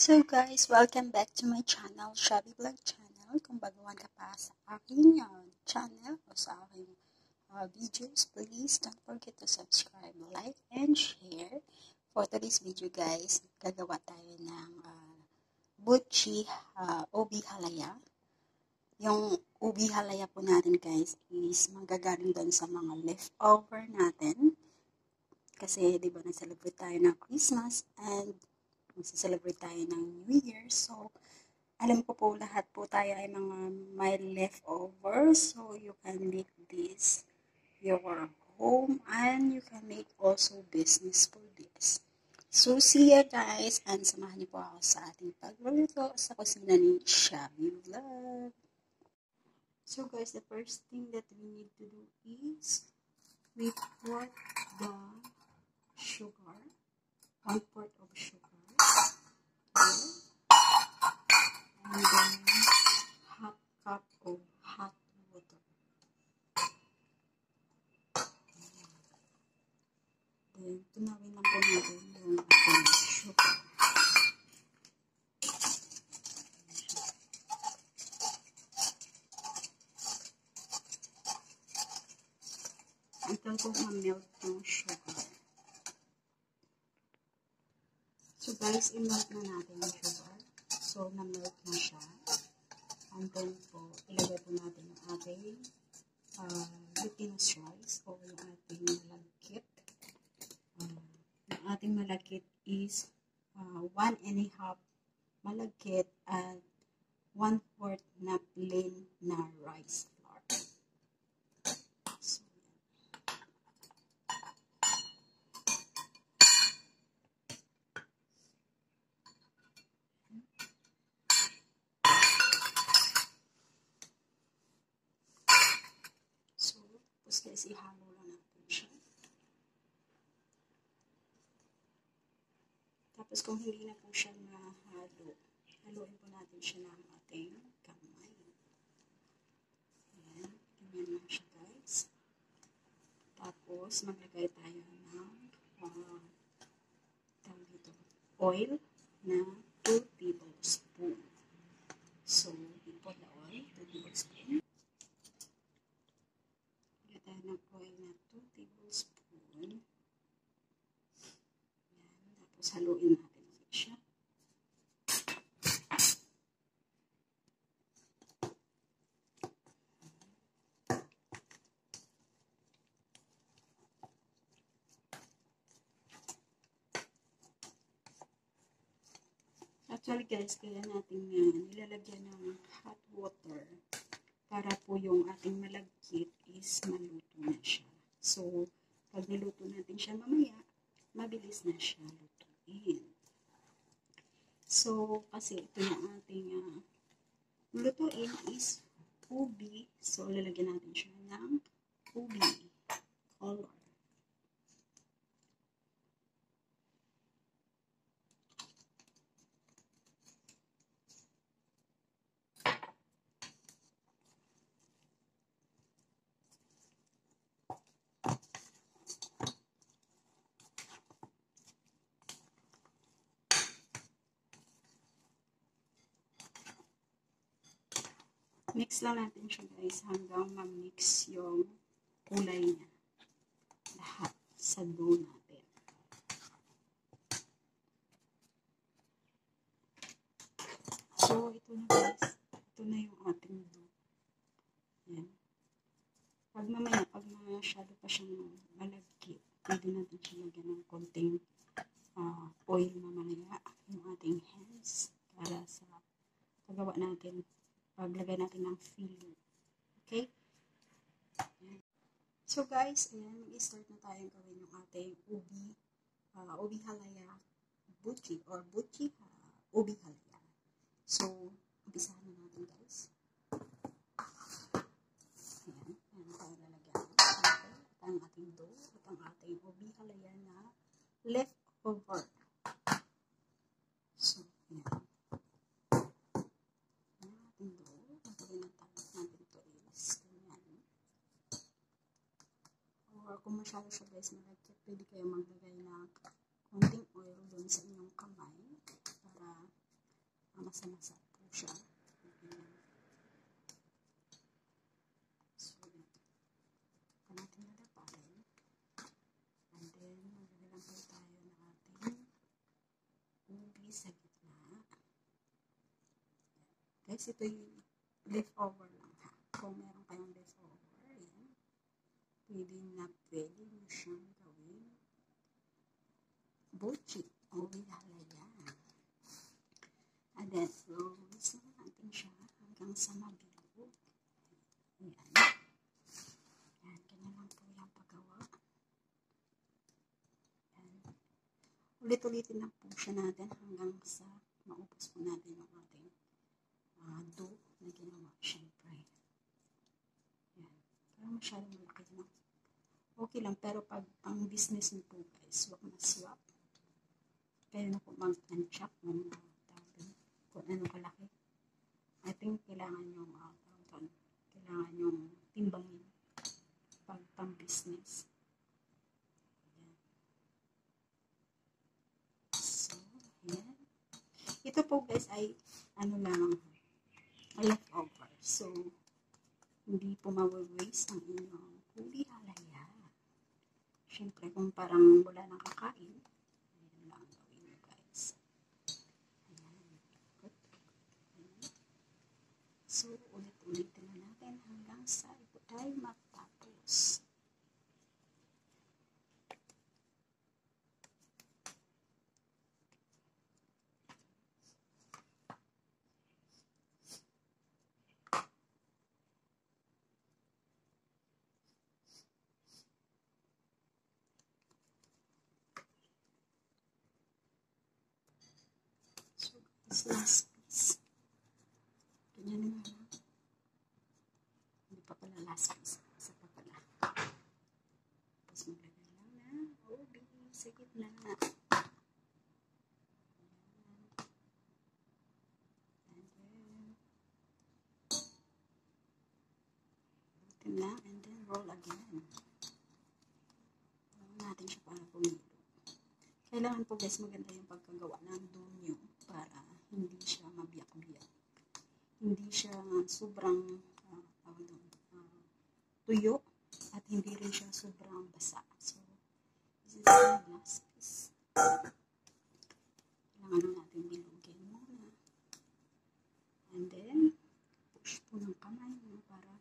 So guys, welcome back to my channel, Shabby Vlog Channel. Kung baguhan ka pa sa aking uh, channel o sa aking uh, videos, please don't forget to subscribe, like, and share. For today's video guys, gagawa tayo ng uh, Buchi uh, Ubi Halaya. Yung ubi halaya po natin guys is manggagaling doon sa mga leftover natin. Kasi di ba nag-celebrate tayo ng Christmas and magsa-celebrate tayo ng New Year. So, alam ko po lahat po tayo ay mga may leftover. So, you can make this your home and you can make also business for this. So, see ya guys and samahan niyo po ako sa ating pagluluto sa kusina ni Shabby Vlog. So guys, the first thing that we need to do is we put the sugar, one part of sugar, and then half cup of hot water. Then, tunawin lang po natin yung ating sugar. until po ma-melt yung sugar. So guys, i-melt na natin yung sugar. So, na-melt na siya. And then po, ilagay po natin yung ating uh, glutinous rice o yung ating malagkit. Uh, yung ating malagkit is uh, one and a half malagkit at one fourth na plain na rice tapos guys, ihalo lang natin siya. Tapos kung hindi na po siya mahalo, haluin po natin siya ng ating kamay. Ayan, ganyan lang siya guys. Tapos, maglagay tayo ng uh, dito, oil na 2 tablespoon. So, we put the oil, 2 tablespoon. Lagyan tayo ng oil na 2 tablespoon. Yan. Tapos haluin natin ulit siya. Actually guys, kaya natin yan nilalagyan ng hot water para po yung ating malagkit is maluto na siya. So, pag niluto natin siya mamaya, mabilis na siya lutuin. So, kasi ito yung ating uh, lutuin is ubi. So, lalagyan natin siya ng ubi Mix lang natin siya guys hanggang ma-mix yung kulay niya. Lahat sa dough natin. So, ito na guys. Ito na yung ating dough. Yan. Pag mamaya, pag masyado pa siyang malagkit, pwede natin siya lagyan ng konting uh, oil mamaya yung ating hands para sa paggawa natin paglagay natin ng filling. Okay? Ayan. So guys, ayan, mag-start na tayo gawin yung ating ubi, uh, ubi halaya buchi or buchi uh, ubi halaya. So, umpisahan na natin guys. Ayan, ayan tayo lalagyan. At ang ating dough at ang ating ubi halaya na leftover. So, ayan. or kung masyado siya guys malagkit, pwede kayo maglagay ng konting oil dun sa inyong kamay para masa-masa po siya. So, ito natin nadaparin. And then, maglalagay po tayo ng ating ubi sa gitna. Guys, ito yung leftover lang ha. Kung meron kayong leftover, yan. Pwede na pwede nyo siyang gawin buchi o wilalaya. And then, rolls na natin siya hanggang sa mabilog. Ayan. Ayan, ganyan lang po yung paggawa. Ayan. Ulit-ulitin lang po siya natin hanggang sa maubos po natin yung ating uh, dough na ginawa, syempre. Ayan. Pero masyadong malaki na. Okay lang, pero pag pang business mo po guys, swap na swap. Kaya na po mag-unchop ng uh, tawag kung ano kalaki. I think kailangan yung uh, tawag kailangan yung timbangin pag pang business. Ayan. So, ayan. Ito po guys ay ano lang leftover. So, hindi po mawawaste ang inyong huli halaya. Siyempre, kung parang wala nang kakain, ayan lang gawin nyo guys. Ayan. So, ulit-ulitin na natin hanggang sa ito ay matapos. So, this last piece. Ganyan na lang. Hindi pa pala last piece. Isa pa pala. Tapos maglagay lang na ubi sa gitna. Ayan. And then, roll again. Roll natin siya para pumilo. Kailangan po guys maganda yung pagkagawa ng dough nyo para hindi siya mabiyak-biyak. Hindi siya sobrang uh, doon, uh, tuyo at hindi rin siya sobrang basa. So, this is the last piece. Kailangan lang natin bilugin muna. And then, push po ng kamay no, para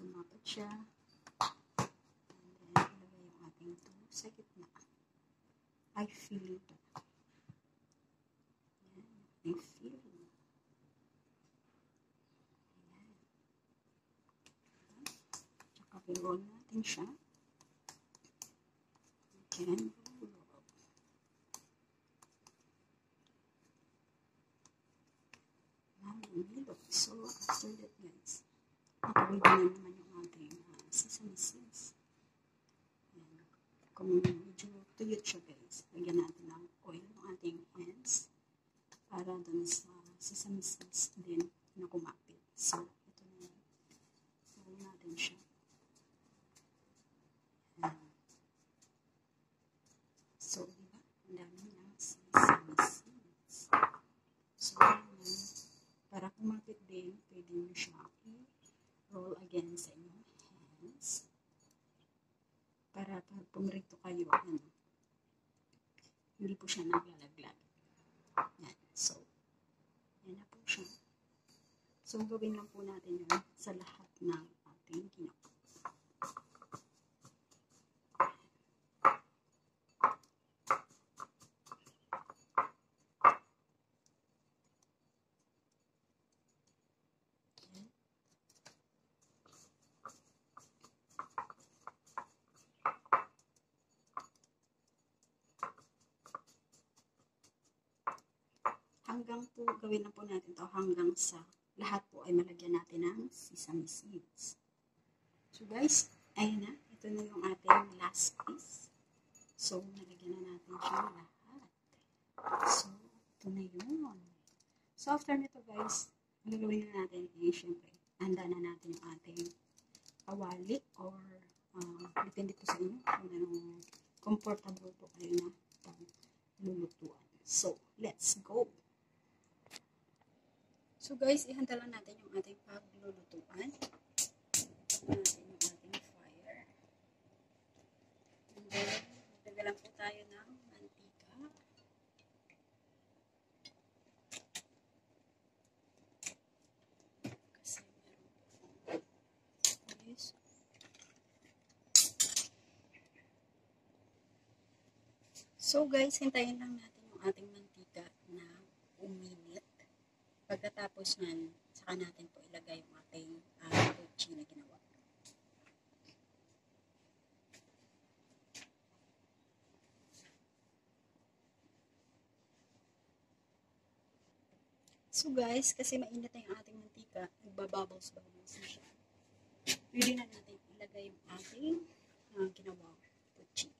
lumapat siya. And then, ilagay yung ating dough sa gitna. I feel it. Ayan, I feel it. Ayan. Roll natin siya. Again, roll. Now, umilog. So, after that guys, nakawin na naman yung ating uh, sesame seeds. Ayan. Kung medyo tuyot siya guys, lagyan natin ng oil ng ating hands para dun sa sesame seeds din na kumapit. So, ito na yun. Roll natin siya. Ayan. So, di ba? Ang dami ng sesame seeds. So, yun. Kumapit din, pwede nyo siya i-roll again sa inyong hands para pag pumirito kayo, ano, hindi po siya naglalaglag. Yan. So, yan na po siya. So, gawin lang po natin yun sa lahat ng ating ginawa. Yan. Hanggang po, gawin lang po natin to hanggang sa lahat po ay malagyan natin ng sesame seeds. So guys, ayun na. Ito na yung ating last piece. So, nalagyan na natin siya lahat. So, ito na yun. So, after nito guys, ang na natin eh, syempre, handa na natin yung ating kawali or uh, depende po sa inyo kung anong comfortable po kayo na pang lulutuan. So, let's go! So guys, ihanda lang natin yung ating paglulutuan. natin yung ating fire. And then, magdagalan po tayo ng mantika. Kasi meron po this. So guys, hintayin lang natin yung ating mantika na uminit. Pagkatapos nyan, saka natin po ilagay yung ating uh, pochi na ginawa. So guys, kasi mainit na yung ating mantika, nagbabubbles-bubbles na siya. Pwede na natin ilagay yung ating uh, ginawa pochi.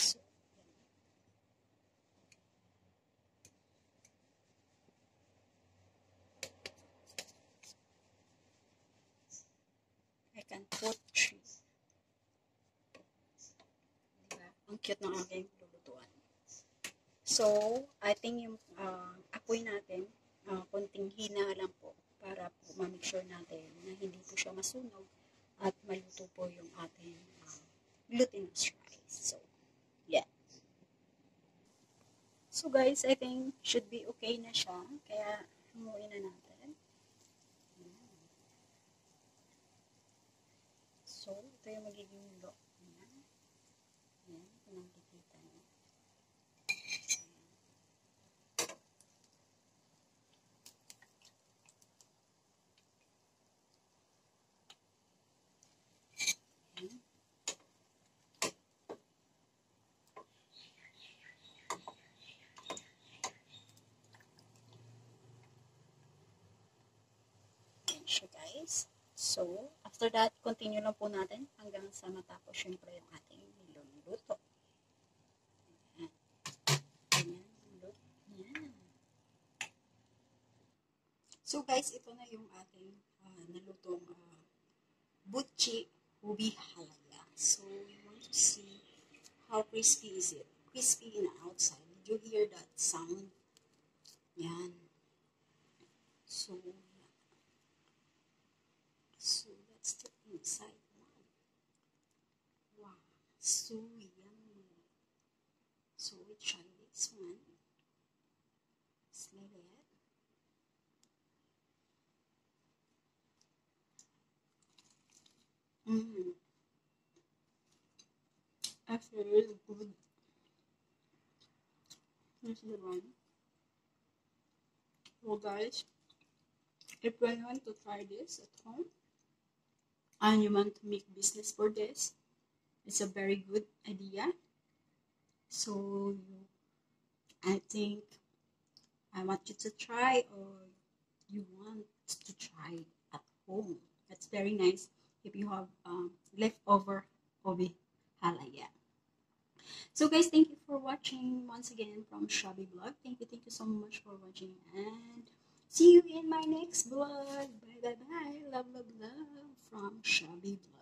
So, yan. Put three. Diba? Ang cute ng aking lulutuan. So, I think yung uh, apoy natin, uh, konting hina lang po para po ma-make sure natin na hindi po siya masunog at maluto po yung ating uh, glutinous rice. So, yeah. So guys, I think should be okay na siya. Kaya, humuin na natin. Ayan. So, ito yung magiging look niya. Ayan, kung nakikita niyo. Guys. So, after that, continue lang po natin hanggang sa matapos syempre yung ating niluluto. Ayan. Ayan. Ayan. So guys, ito na yung ating uh, nalutong uh, butchi ubi halaya. So, we want to see how crispy is it. Crispy in the outside. Did you hear that sound? Yan. So, the inside one. Wow. So yummy. So, we try this one. Slay it. Mm. Actually, really good. This is the one. Well, guys, if you want to try this at home and you want to make business for this, it's a very good idea. So, I think I want you to try or you want to try at home. That's very nice if you have um, leftover obi halaya. So guys, thank you for watching once again from Shabby blog Thank you, thank you so much for watching and see you in my next vlog. Bye bye bye. Love, love, love from Shabby Vlog.